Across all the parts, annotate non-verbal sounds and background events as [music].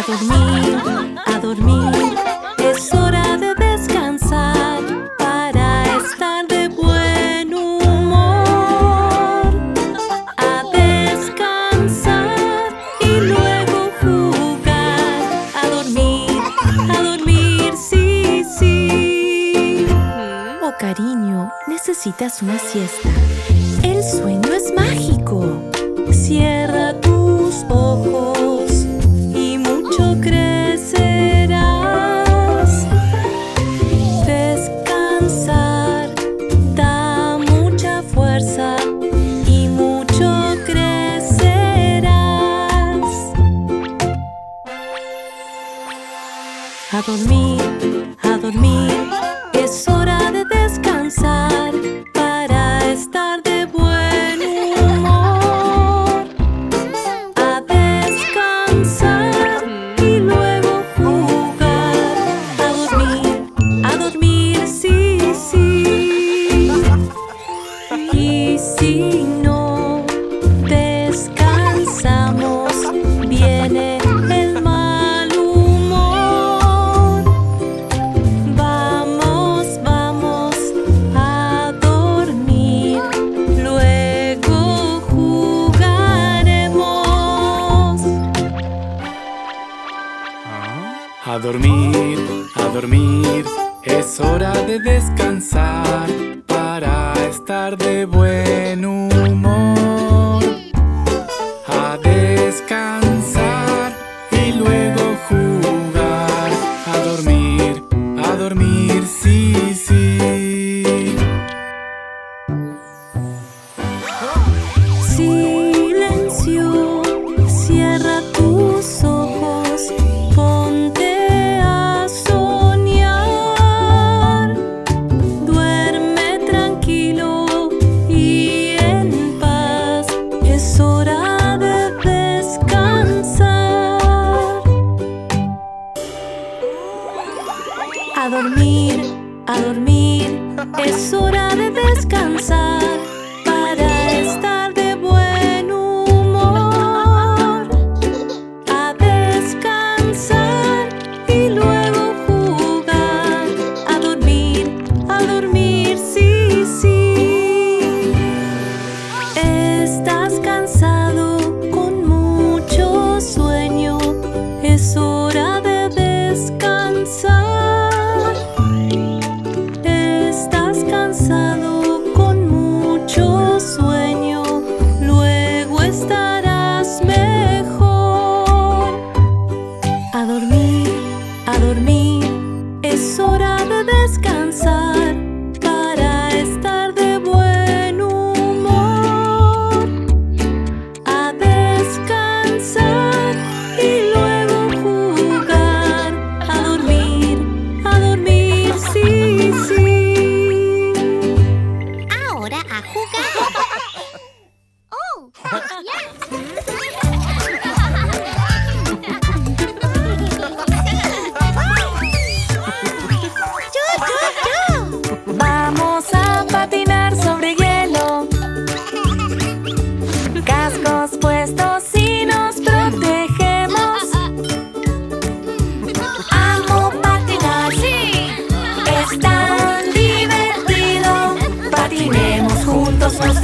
A dormir, a dormir. Es hora de descansar para estar de buen humor. A descansar y luego jugar. A dormir, a dormir, sí, sí. Oh, cariño, necesitas una siesta. El sueño es mágico. Siesta for me.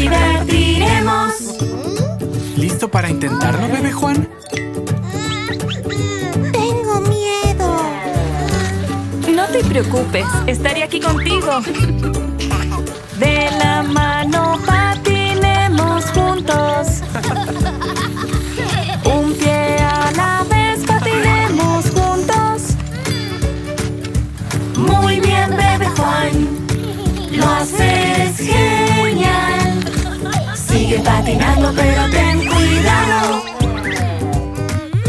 divertiremos. ¿Listo para intentarlo, bebé Juan? Tengo miedo. No te preocupes, estaré aquí contigo. De la mano patinemos juntos. patinando, pero ten cuidado.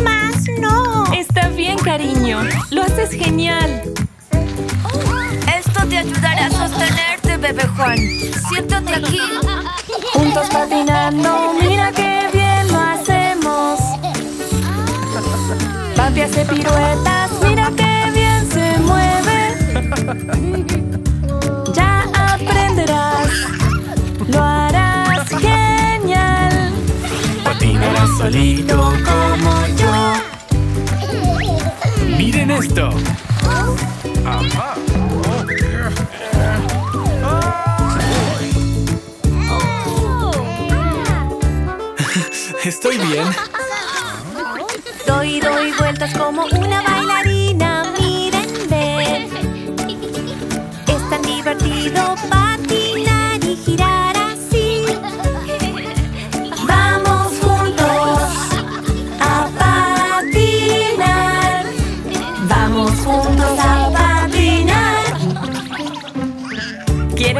Más no. Está bien, cariño. Lo haces genial. Esto te ayudará a sostenerte, bebé Juan. Siéntate aquí. Juntos patinando, mira qué bien lo hacemos. Papi hace piruetas, mira qué bien se mueve. solito como yo. Miren esto. Estoy bien. Doy, doy vueltas como una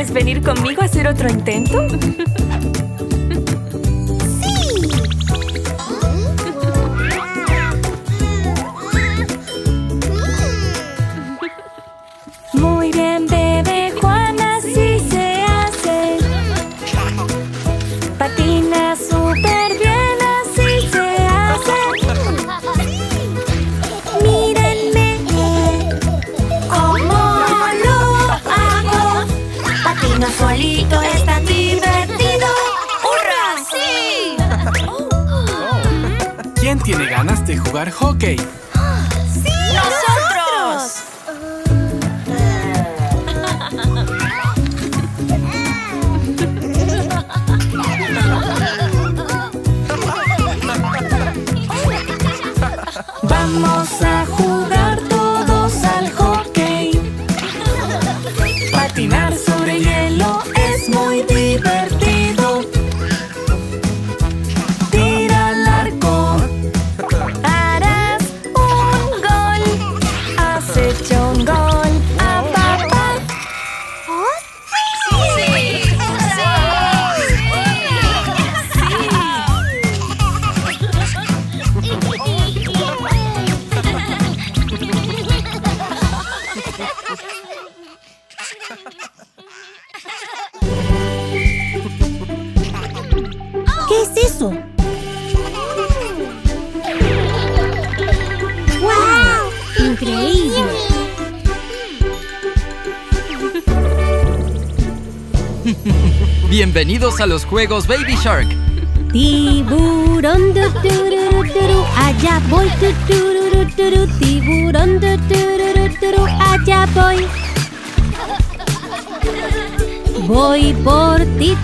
¿Quieres venir conmigo a hacer otro intento? [laughs] jugar hockey? A los juegos Baby Shark. Tiburón, du, allá voy, tiburón, allá voy. Voy por ti,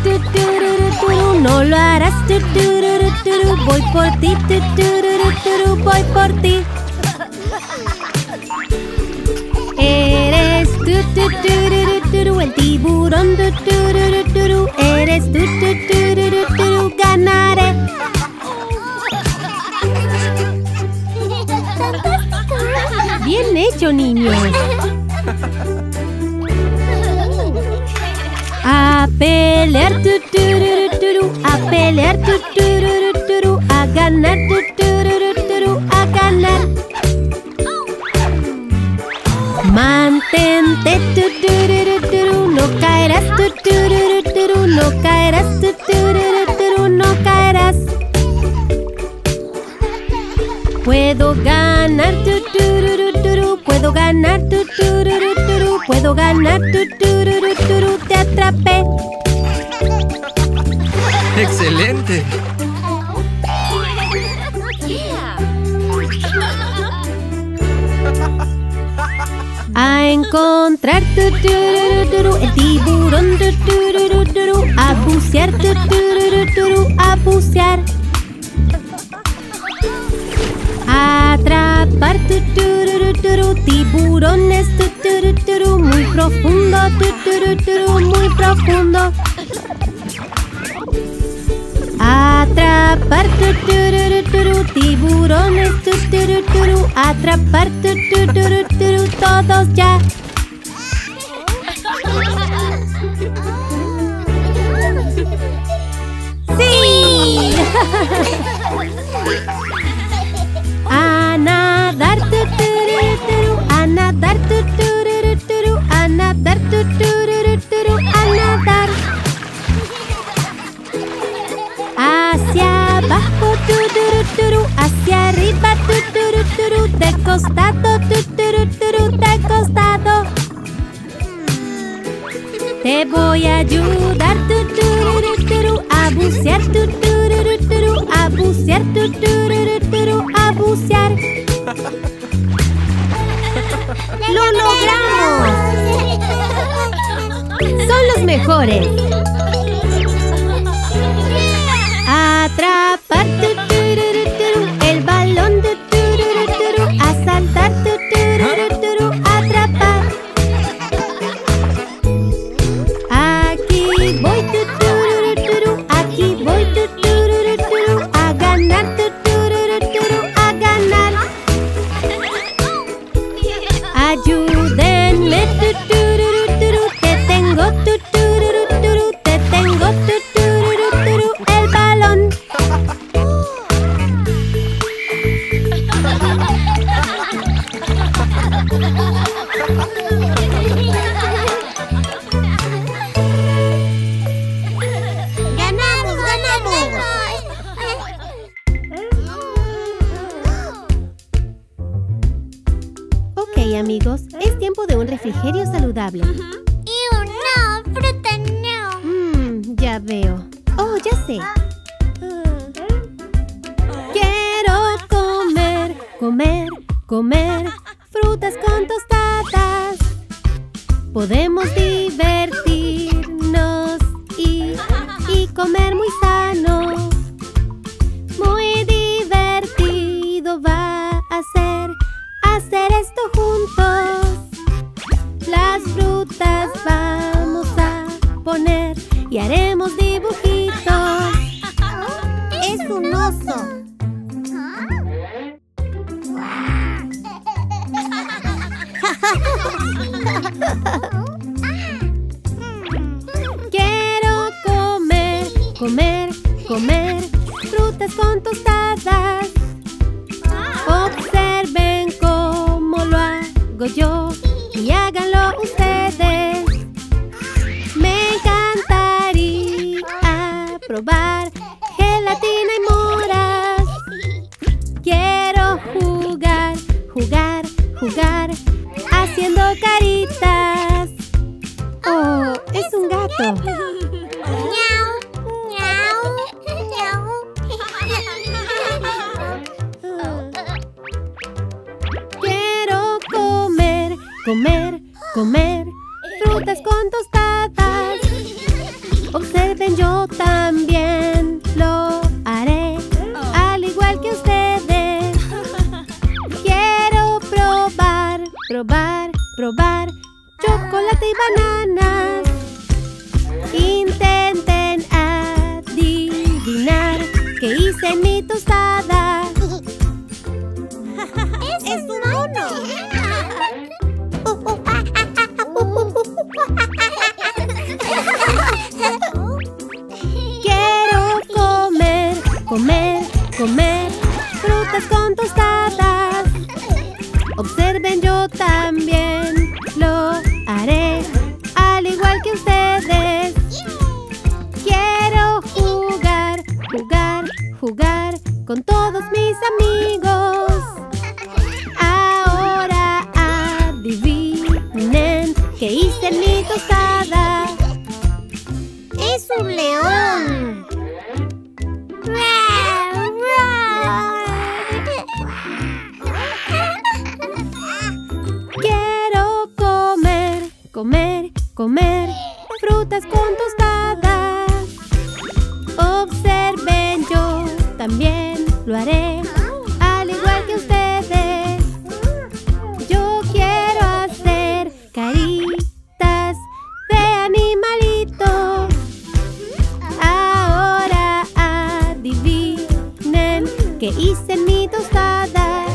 no lo harás, voy por ti, voy por ti. El tiburón, eres tú, ganaré. Bien hecho, niños. A pelear, a pelear, a ganar, a ganar. Turu, no caerás, tu, tururu, turu, no caerás, tu, tururu, turu, no caerás. Puedo ganar, tu, tururu, turu, puedo ganar, tu, tururu, turu, puedo ganar, tu, tururu, turu, te atrapé. ¡Excelente! Encontrar el tiburón a bucear a bucear. Atrapar tiburones muy profundo muy profundo. Atrapar tiburones atrapar todos ya. A nadar, a nadar, a nadar, a nadar. Hacia abajo, hacia arriba, de costado, de costado. Te voy a ayudar, a bucear. ¡Lo logramos! ¡Son los mejores! Juntos. Las frutas vamos a poner y haremos dibujitos. ¡Es un oso! [laughs] Quiero comer, comer, mis amigos. Ahora adivinen qué hice en mi tostada. ¡Es un león! Quiero comer, comer, comer frutas con tostadas. Observen, yo también lo haré, al igual que ustedes. Yo quiero hacer caritas de animalitos. Ahora adivinen qué hice en mi tostada.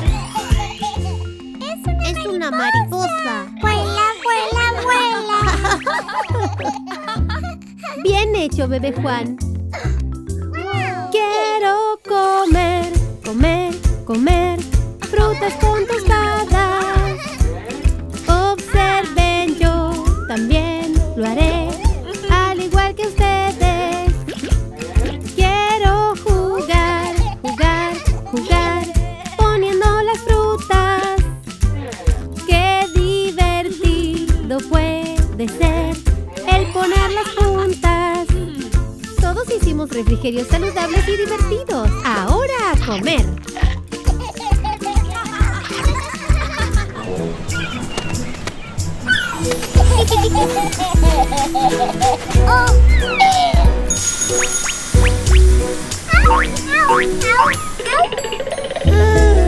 ¡Es una mariposa! ¡Vuela, vuela, vuela! [laughs] Bien hecho, bebé Juan. Quiero comer, comer, comer frutas con tostadas. Observen, yo también lo haré, al igual que ustedes. Quiero jugar, jugar, jugar, poniendo las frutas. Qué divertido puede ser el ponerlas juntas. Todos hicimos refrigerios saludables y divertidos. Ahora a comer.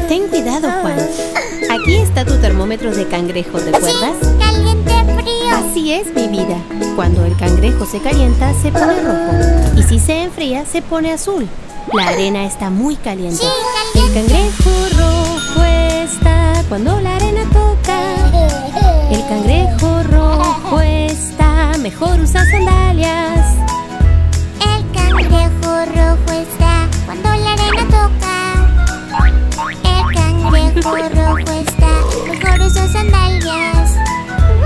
Ten cuidado, Juan. Aquí está tu termómetro de cangrejo, ¿recuerdas? Caliente, frío. Así es, mi vida. Cuando el cangrejo se calienta, se pone rojo. Y si se enfría, se pone azul. La arena está muy caliente. Sí, El cangrejo rojo está cuando la arena toca. El cangrejo rojo está, mejor usa sandalias. El cangrejo rojo está cuando la arena toca. El cangrejo rojo está, mejor usa sandalias.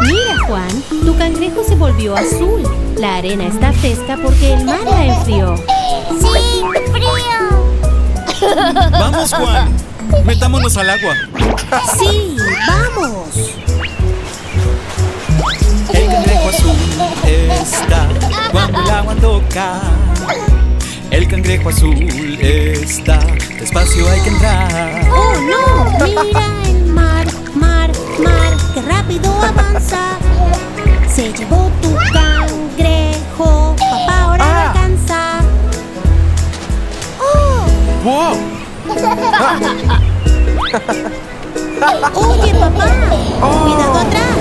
Mira, Juan, tu cangrejo se volvió azul. La arena está fresca porque el mar la enfrió. Sí. ¡Vamos, Juan! Metámonos al agua. Sí, vamos. El cangrejo azul está cuando el agua toca. El cangrejo azul está, despacio hay que entrar. Oh, no, mira el mar, mar, mar, que rápido avanza. Se llevó tu cangrejo, papá ¡Wow! oye, papá, cuidado atrás.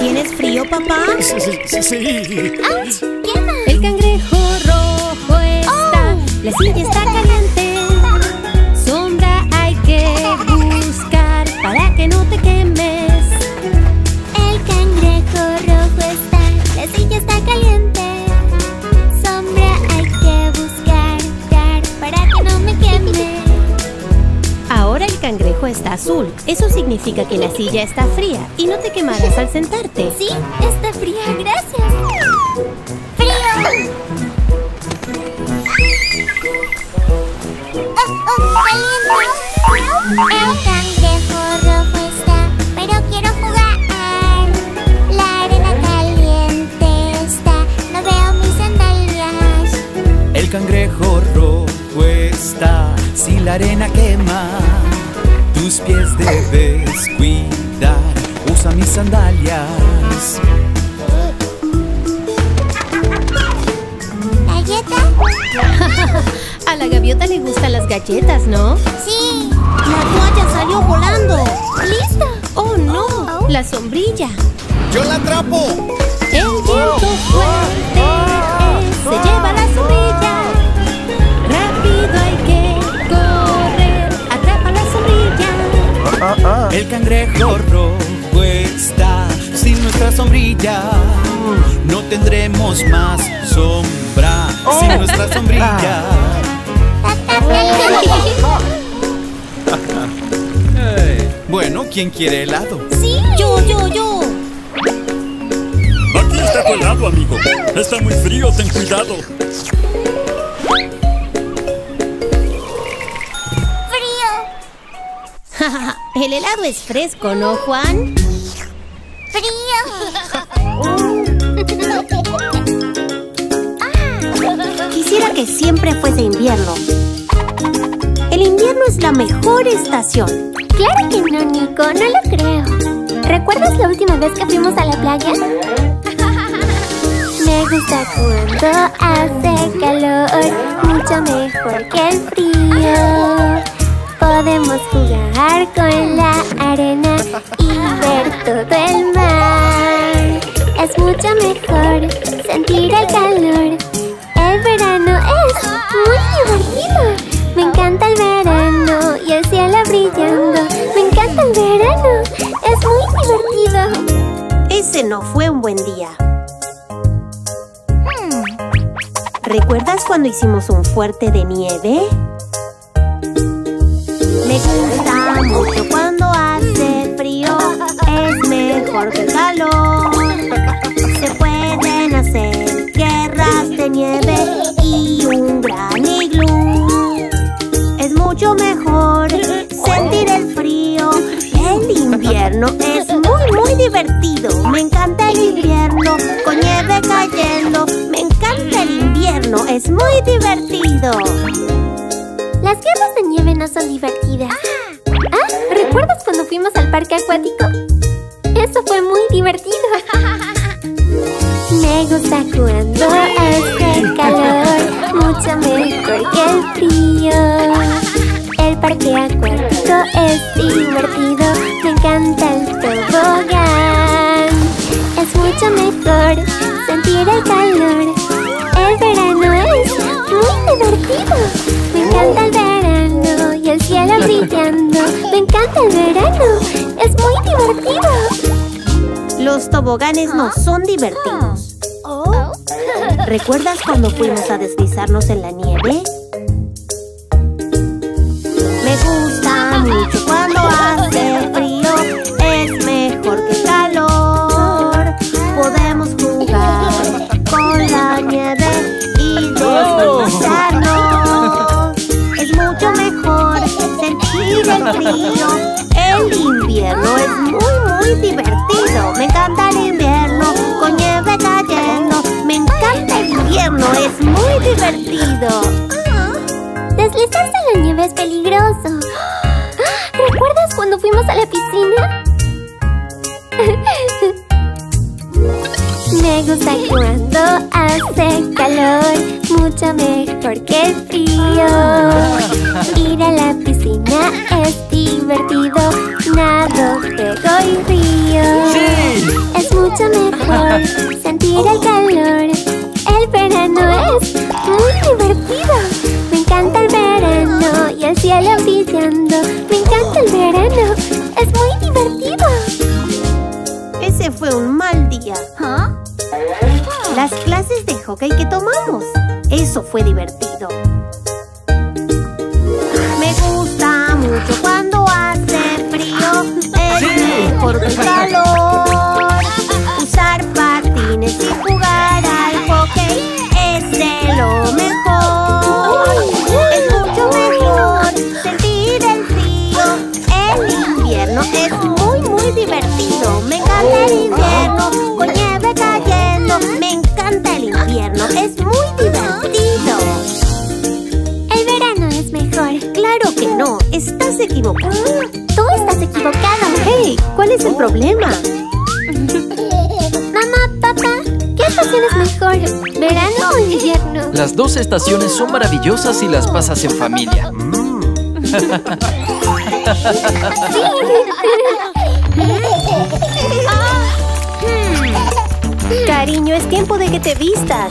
¿Tienes frío, papá? Sí, sí, sí. El cangrejo rojo está, la silla está caliente. Azul. Eso significa que la silla está fría y no te quemarás al sentarte. Sí, está fría, gracias. Frío. Oh, oh, caliente. El cangrejo rojo está, pero quiero jugar. La arena caliente está, no veo mis sandalias. El cangrejo rojo está, si la arena quema, debes cuidar. Usa mis sandalias. ¿Galleta? [laughs] A la gaviota le gustan las galletas, ¿no? Sí. La toalla salió volando. ¿Listo? Oh, no, la sombrilla. ¡Yo la atrapo! El viento fuerte se lleva sombrilla. El cangrejo rojo está, sin nuestra sombrilla. No tendremos más sombra sin nuestra sombrilla. [laughs] Bueno, ¿quién quiere helado? Sí. Yo, yo, yo. Aquí está tu helado, amigo. Está muy frío, ten cuidado. El helado es fresco, ¿no, Juan? [laughs] Quisiera que siempre fuese invierno. El invierno es la mejor estación. Claro que no, Nico, no lo creo. ¿Recuerdas la última vez que fuimos a la playa? [laughs] Me gusta cuando hace calor, mucho mejor que el frío. Podemos jugar con la arena y ver todo el mar. Es mucho mejor sentir el calor. El verano es muy divertido. Me encanta el verano y el cielo brillando. Me encanta el verano. Es muy divertido. Ese no fue un buen día. ¿Recuerdas cuando hicimos un fuerte de nieve? Me gusta mucho cuando hace frío, es mejor que el calor. Se pueden hacer guerras de nieve y un gran iglú. Es mucho mejor sentir el frío. El invierno es muy, muy divertido. Me encanta el invierno con nieve cayendo. Me encanta el invierno, es muy divertido. Las guerras de nieve no son divertidas. Ah, ¿recuerdas cuando fuimos al parque acuático? Eso fue muy divertido. [laughs] Me gusta cuando hace calor, mucho mejor que el frío. El parque acuático es divertido, me encanta el tobogán. Es mucho mejor sentir el calor. Encanta el verano y el cielo brillando. Me encanta el verano, es muy divertido. Los toboganes no son divertidos. ¿Recuerdas cuando fuimos a deslizarnos en la nieve? Muy, divertido. Me encanta el invierno con nieve cayendo. Me encanta el invierno, es muy divertido. Deslizarse en la nieve es peligroso. [gasps] ¿Recuerdas cuando fuimos a la piscina? [laughs] Me gusta cuando hace calor, mucho mejor que el frío. [laughs] Ir a la piscina es divertido, nado, juego y río. Es mucho mejor [laughs] sentir el calor. El verano es muy divertido. Me encanta el verano y el cielo brillando. Me encanta el verano, es muy divertido. Ese fue un mal día. Las clases de hockey que tomamos. Eso fue divertido. Mucho cuando hace frío. Es mejor que el calor. Tú estás equivocado. Hey, ¿cuál es el problema? Mamá, papá, ¿qué estación es mejor? ¿Verano o invierno? Las dos estaciones son maravillosas si las pasas en familia. [laughs] Cariño, es tiempo de que te vistas.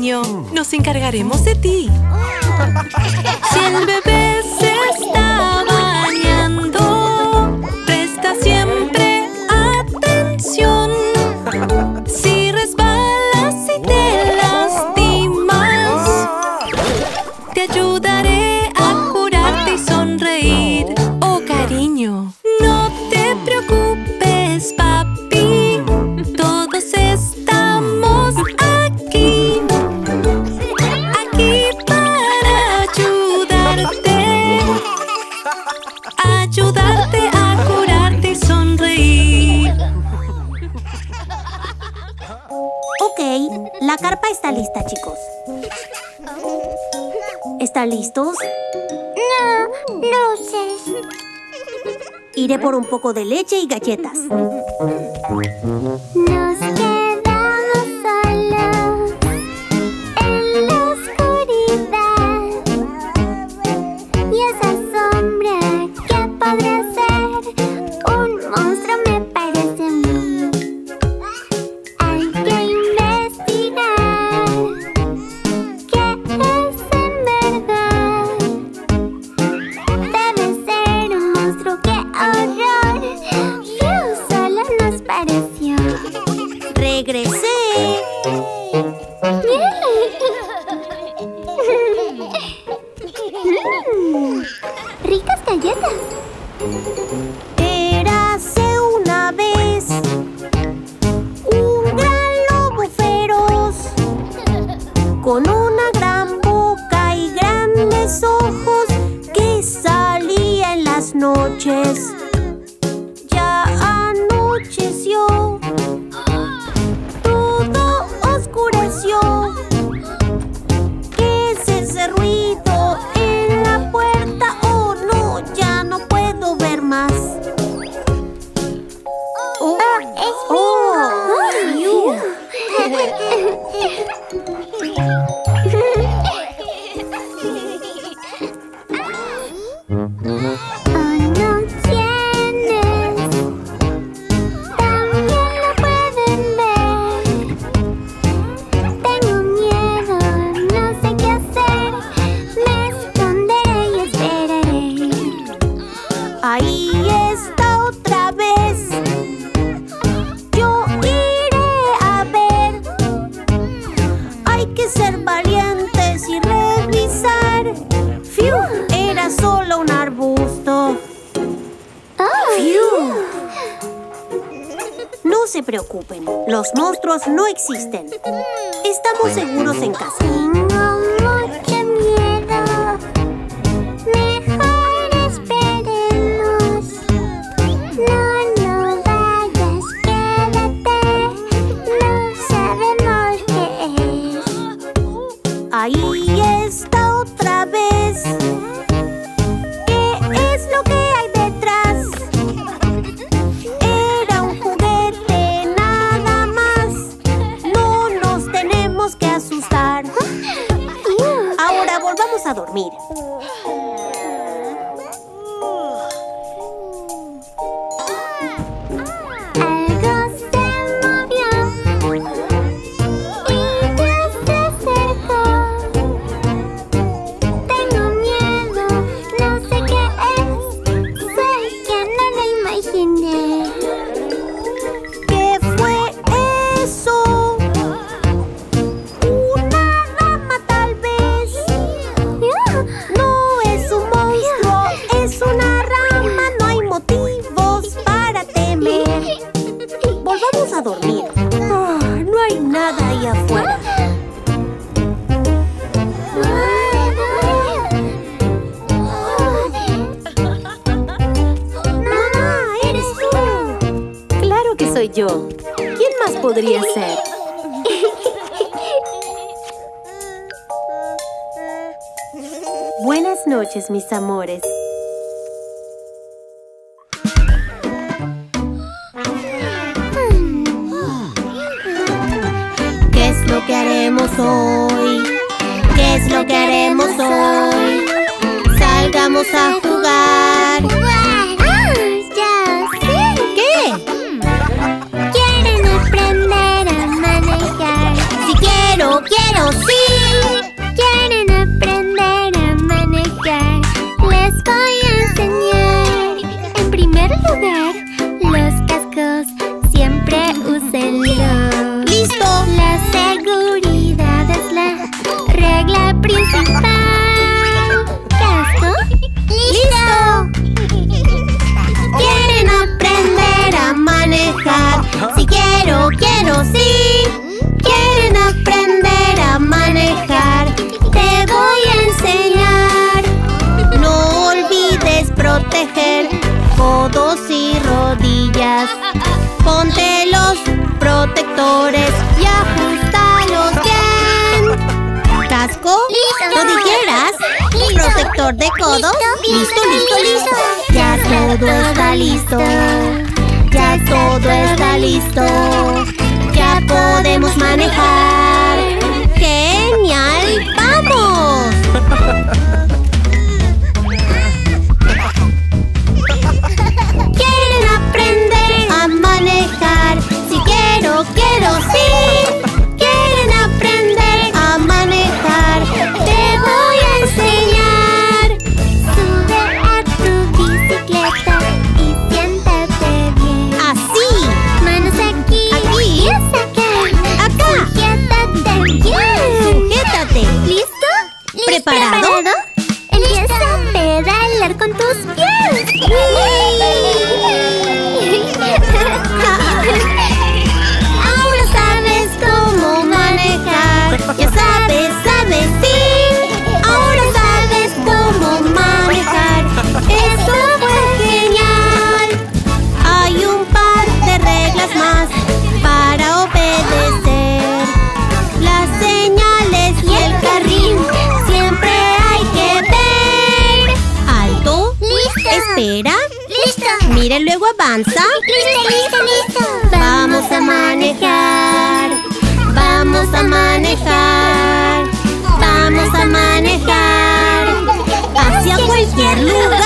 nos encargaremos de ti. [laughs] Si bebé por un poco de leche y galletas. ¡Ricas galletas! a dormir. amores. Eso sí, quieren aprender a manejar. Te voy a enseñar. No olvides proteger codos y rodillas. Ponte los protectores y ajustalos bien. Casco, rodilleras, protector de codos. Listo, listo, listo. Ya todo está listo. Ya todo está listo podemos manejar. ¡Genial! ¡Vamos! ¿Quieren aprender a manejar? Si quiero, quiero, sí. Woo! Mira, luego avanza. Listo, listo, listo. Vamos a manejar. Vamos a manejar. Vamos a manejar. Hacia cualquier lugar.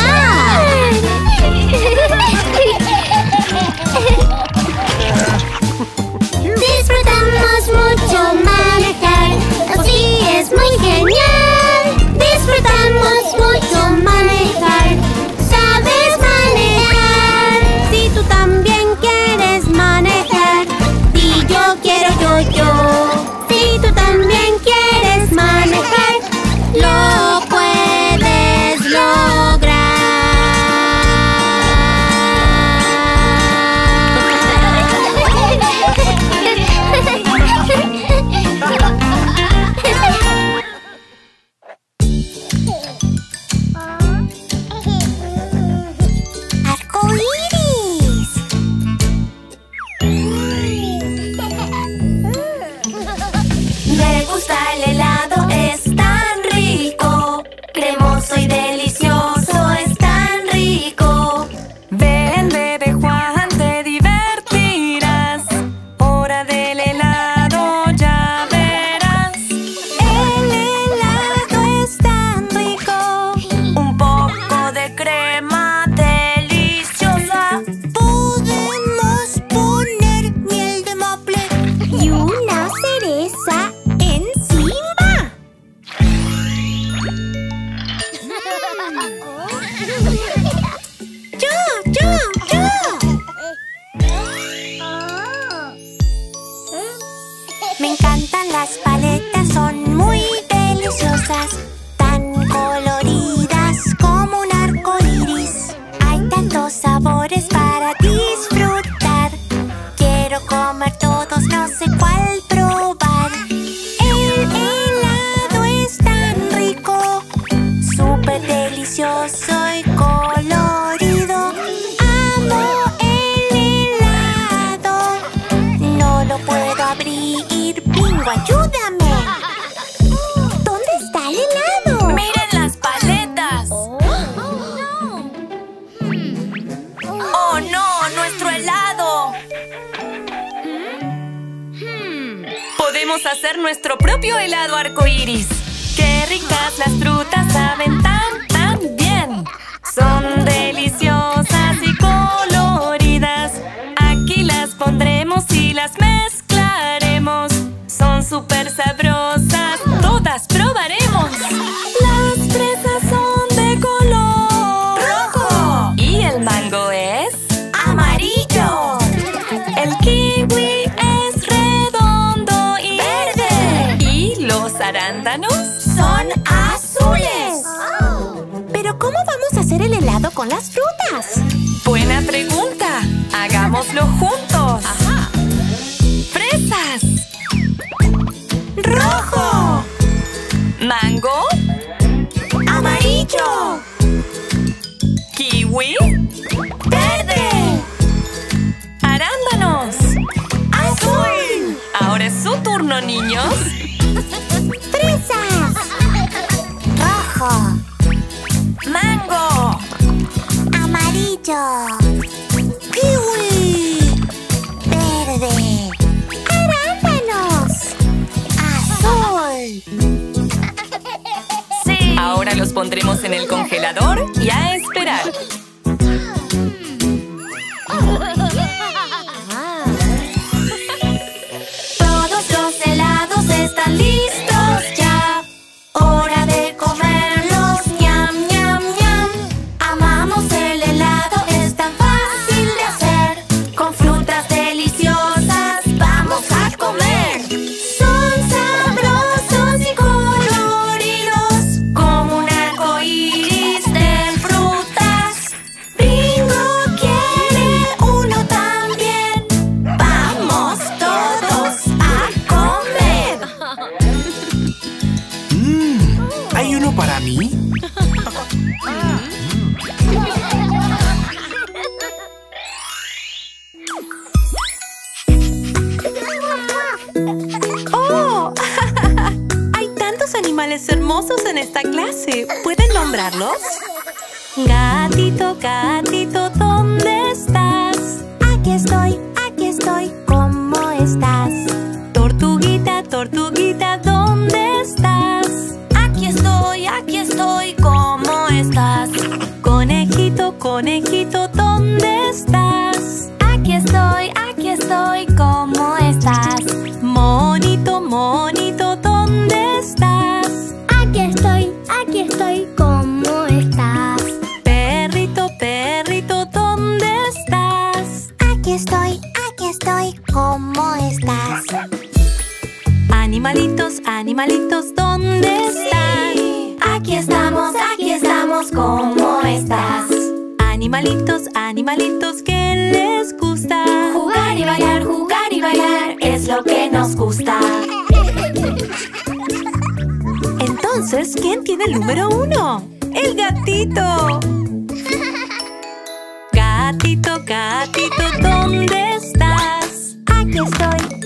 Delicioso y colorido. Amo el helado, no lo puedo abrir. Bingo, ayúdame. ¿Dónde está el helado? ¡Miren las paletas! ¡Oh, no! ¡Nuestro helado! Podemos hacer nuestro propio helado arcoíris. ¡Qué ricas las frutas! ¡Saben tan sabrosas. ¡Todas probaremos! Las fresas son de color rojo. ¿Y el mango es? ¡Amarillo! El kiwi es redondo y ¡Verde! ¿Y los arándanos? ¡Son azules! ¿Pero cómo vamos a hacer el helado con las frutas? Buena pregunta. Hagámoslo juntos. Fresas. ¡Rojo! Mango. ¡Amarillo! Kiwi. ¡Verde! Arándanos. ¡Azul! Ahora es su turno, niños. ¡Fresas! ¡Rojo! Mango. ¡Amarillo! Pondremos en el congelador y a esperar.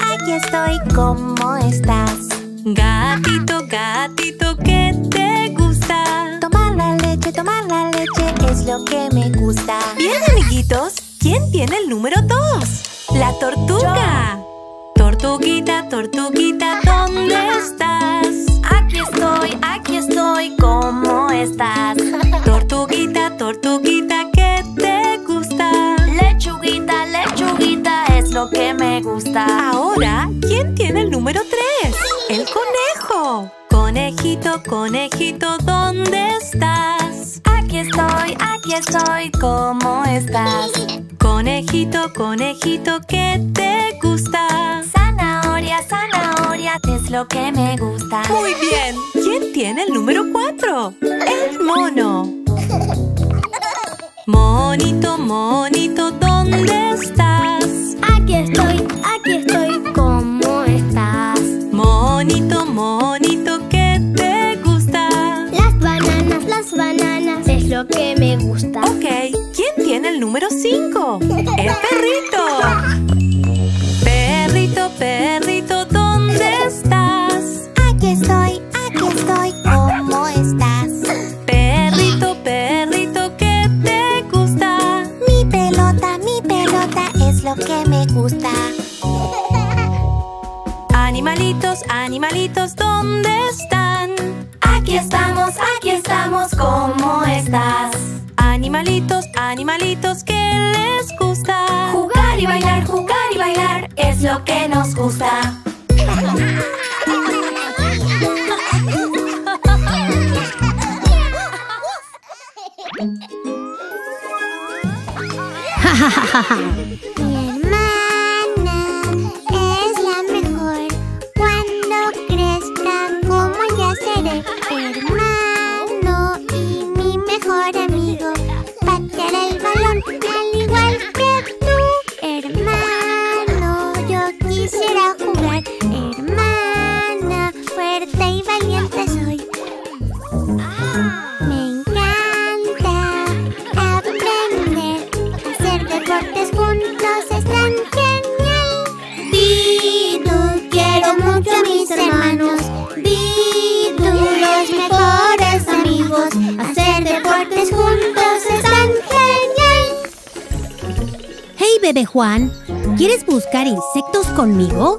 Aquí estoy, ¿cómo estás? Gatito, gatito, ¿qué te gusta? Tomar la leche, tomar la leche es lo que me gusta. Bien, amiguitos, ¿quién tiene el número dos? La tortuga. Tortuguita, tortuguita, ¿dónde estás? Aquí estoy, aquí estoy. ¿Cómo estás? Tortuguita, tortuguita, Ahora, ¿quién tiene el número 3? ¡El conejo! Conejito, conejito, ¿dónde estás? Aquí estoy, aquí estoy, ¿cómo estás? Conejito, conejito, ¿qué te gusta? Zanahoria, zanahoria, es lo que me gusta. Muy bien. ¿Quién tiene el número 4? El mono. [laughs] Monito, monito, ¿dónde estás? Aquí estoy, aquí estoy, ¿cómo estás? Monito, monito, ¿qué te gusta? Las bananas, las bananas, es lo que me gusta Ok, ¿quién tiene el número 5? [laughs] ¡El perrito! Perrito, perrito Animalitos, animalitos, ¿dónde están? Aquí estamos, aquí estamos, ¿cómo estás? Animalitos, animalitos, ¿qué les gusta? Jugar y bailar, jugar y bailar, es lo que nos gusta. [laughs] Juan. ¿Quieres buscar insectos conmigo?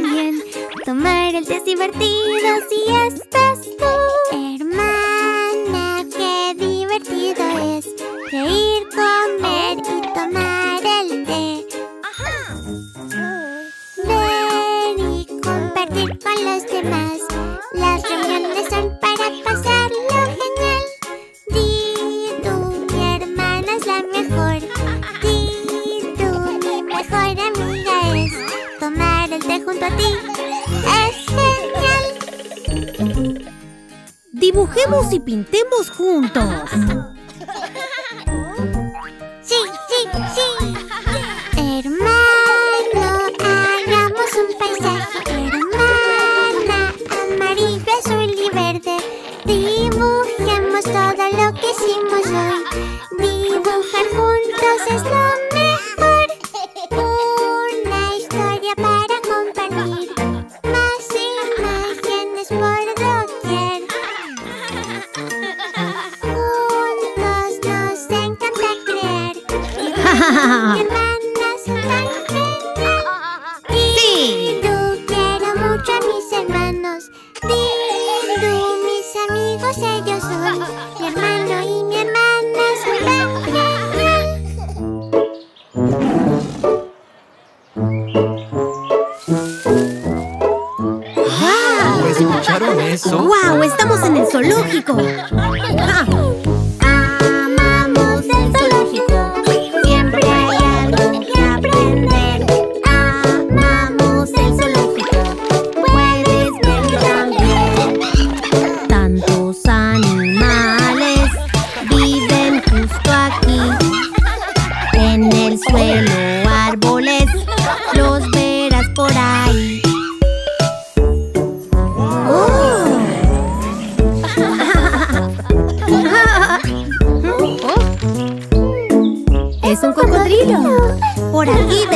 también. Tomar el té es divertido si estás tú.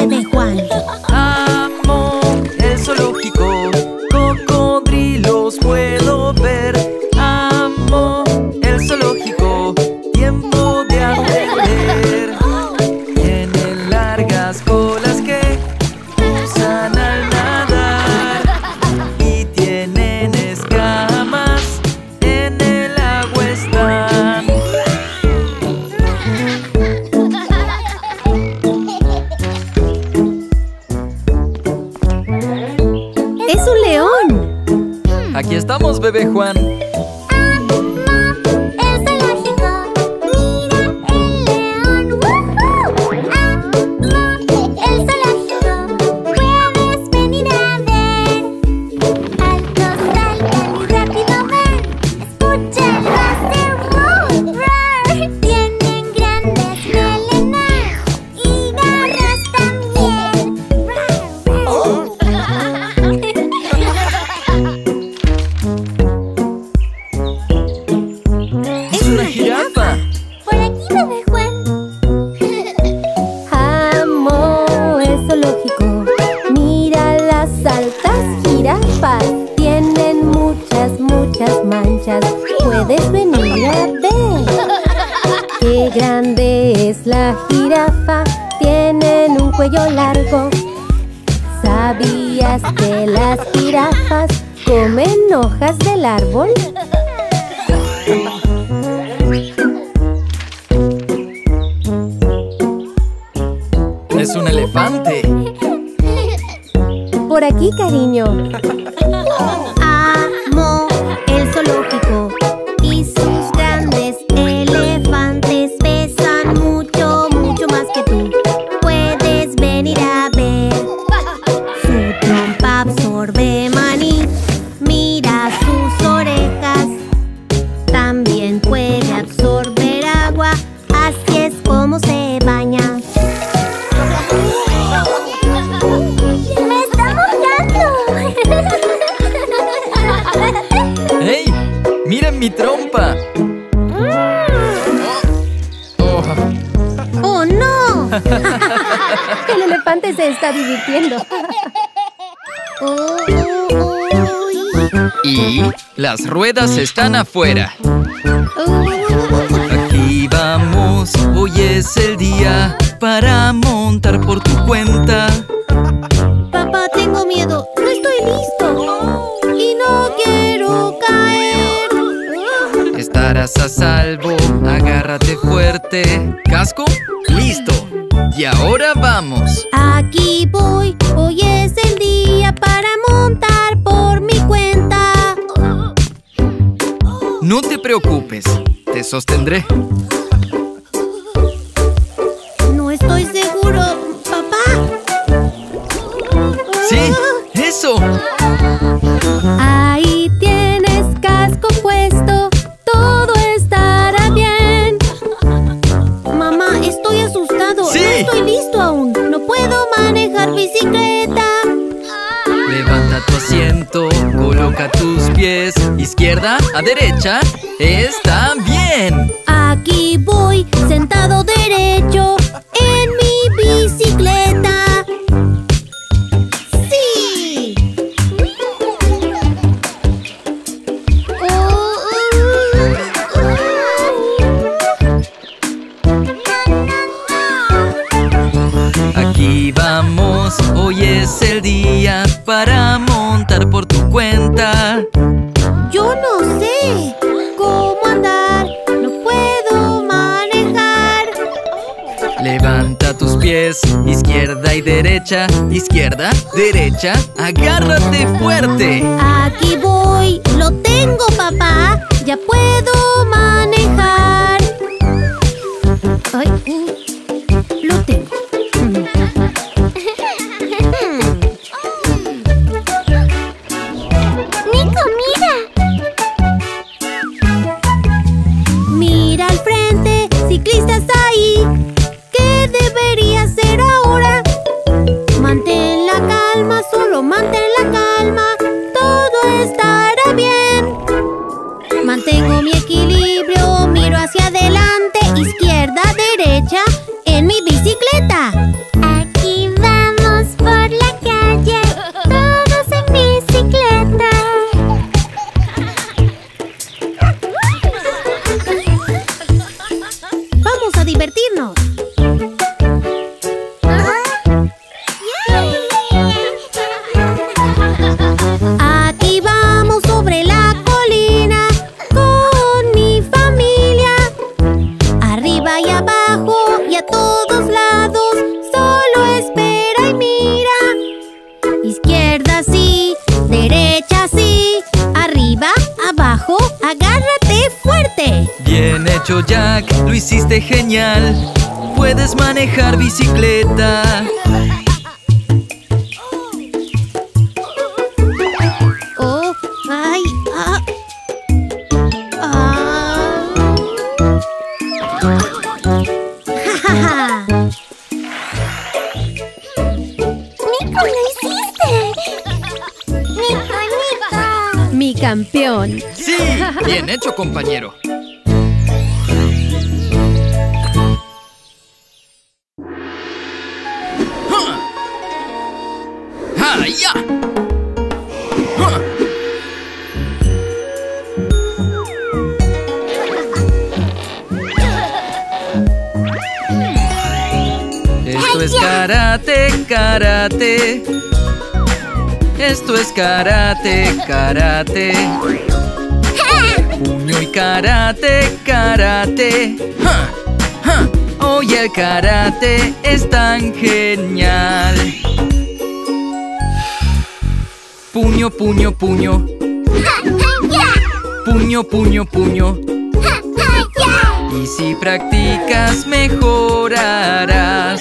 bebé ¡Es un elefante! Por aquí, cariño. ruedas están mm, mm, afuera. Mm. a derecha. ¡Está bien! Aquí voy, sentado derecho, en mi bicicleta. ¡Sí! Aquí vamos, hoy es el día para montar por tu cuenta. Izquierda y derecha, izquierda, derecha Agárrate fuerte. Aquí voy, lo tengo papá Ya puedo manejar. así, derecha así, arriba, abajo, agárrate fuerte. Bien hecho Jack, lo hiciste genial. Puedes manejar bicicleta. Bien hecho, compañero. ¡Ja! ¡Ja, ya! ¡Ja! Esto es karate, karate. Esto es karate, karate. Karate, karate. ¡Ja! ¡Ja! Hoy el karate es tan genial. Puño, puño, puño. Puño, puño, puño. Y si practicas, mejorarás.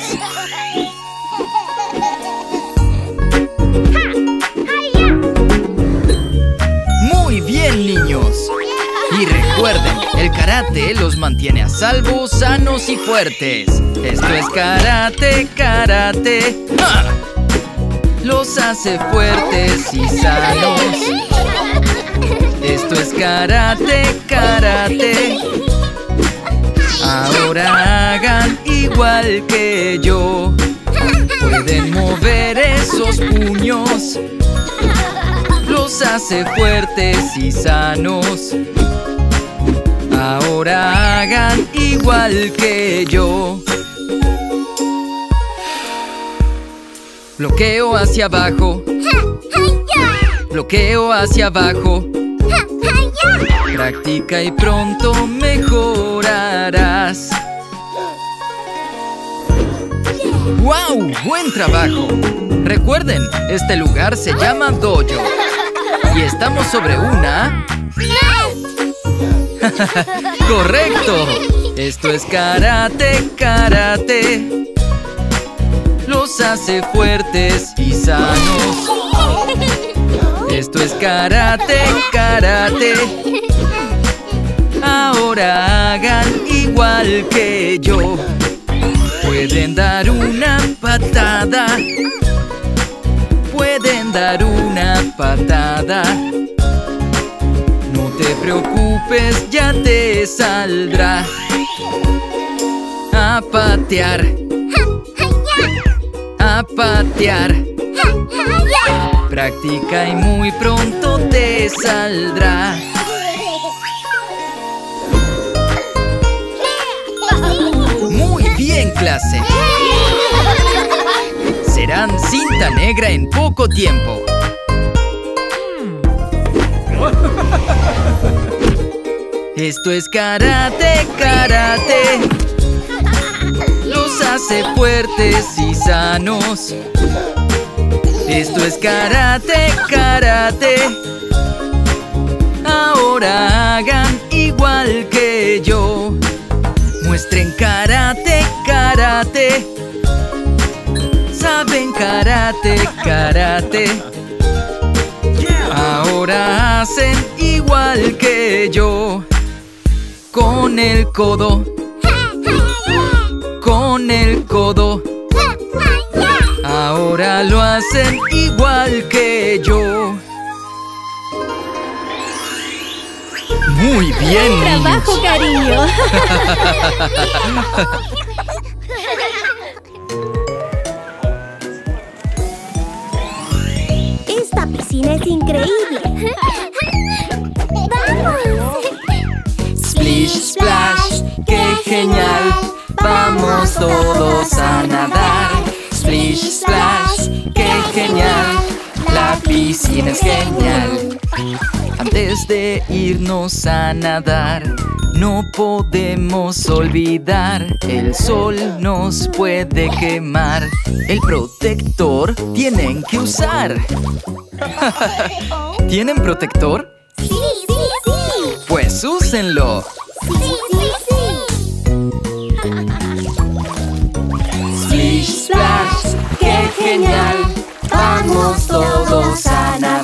Recuerden, el karate los mantiene a salvo, sanos y fuertes. Esto es karate, karate. Los hace fuertes y sanos. Esto es karate, karate. Ahora hagan igual que yo. Pueden mover esos puños. Los hace fuertes y sanos. Ahora hagan igual que yo. Bloqueo hacia abajo. Bloqueo hacia abajo. Practica y pronto mejorarás. ¡Wow! ¡Buen trabajo! Recuerden, este lugar se llama Dojo. Y estamos sobre una... [laughs] ¡Correcto! Esto es karate, karate. Los hace fuertes y sanos. Esto es karate, karate. Ahora hagan igual que yo. Pueden dar una patada. Pueden dar una patada. Preocupes, ya te saldrá. A patear. A patear. Practica y muy pronto te saldrá. Muy bien, clase. Serán cinta negra en poco tiempo. Esto es karate, karate. Los hace fuertes y sanos. Esto es karate, karate. Ahora hagan igual que yo. Muestren karate, karate. Saben karate, karate. Ahora hacen igual que yo. Con el codo. Con el codo. Ahora lo hacen igual que yo. Muy bien, Buen trabajo, niños. cariño. [laughs] piscina es increíble. ¡Vamos! Splish, splash, qué genial. Vamos todos a nadar. Splish, splash, qué genial. La piscina es genial. Antes de irnos a nadar No podemos olvidar. El sol nos puede quemar. El protector tienen que usar. [laughs] ¿Tienen protector? ¡Sí, sí, sí! Pues úsenlo. ¡Sí, sí, sí! Splish, splash, qué genial. Vamos todos a nadar.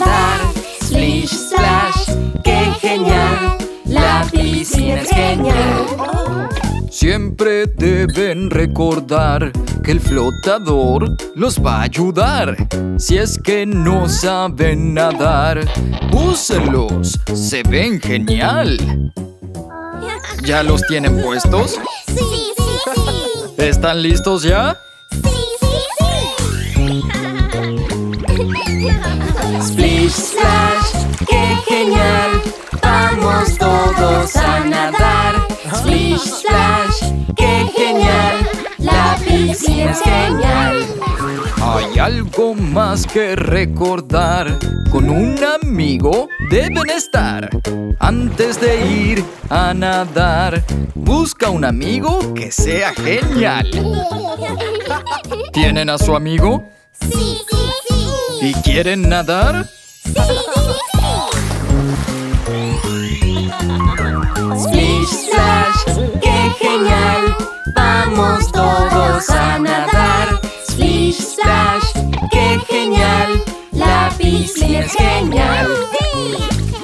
La piscina es genial. Siempre deben recordar que el flotador los va a ayudar. Si es que no saben nadar, úsenlos, se ven genial. ¿Ya los tienen puestos? Sí, sí, sí. ¿Están listos ya? Splish, splash, qué genial. Vamos Splish, splash, qué genial. La piscina es genial. Hay algo más que recordar. Con un amigo deben estar. Antes de ir a nadar, busca un amigo que sea genial. ¿Tienen a su amigo? Sí, sí, sí. ¿Y quieren nadar? Splish, [laughs] splash, qué genial. Vamos todos a nadar. Splish, splash, qué genial. La piscina es genial.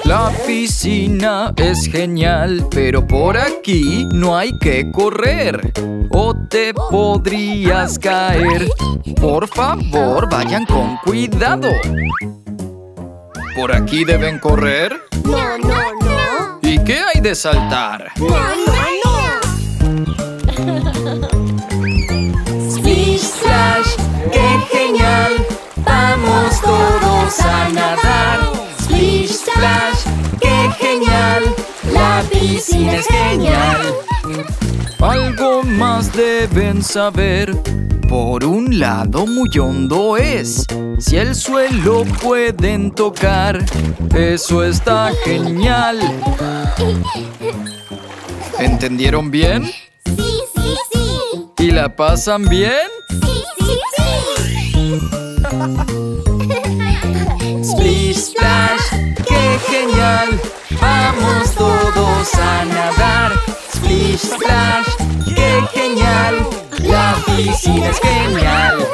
La piscina es genial, pero por aquí no hay que correr o te podrías caer. Por favor, vayan con cuidado. ¿Por aquí deben correr? No, no, no. ¿Y qué hay de saltar? No, no, Splish, splash, qué genial. Vamos todos a nadar. Splish, splash, qué genial. La piscina es genial. Algo más deben saber por un lado muy hondo es. Si el suelo pueden tocar, eso está genial. ¿Entendieron bien? Sí, sí, sí. ¿Y la pasan bien? Sí, sí, sí. Splish, splash, qué genial. Vamos todos a nadar. Splish, splash, qué genial. La felicidad es genial.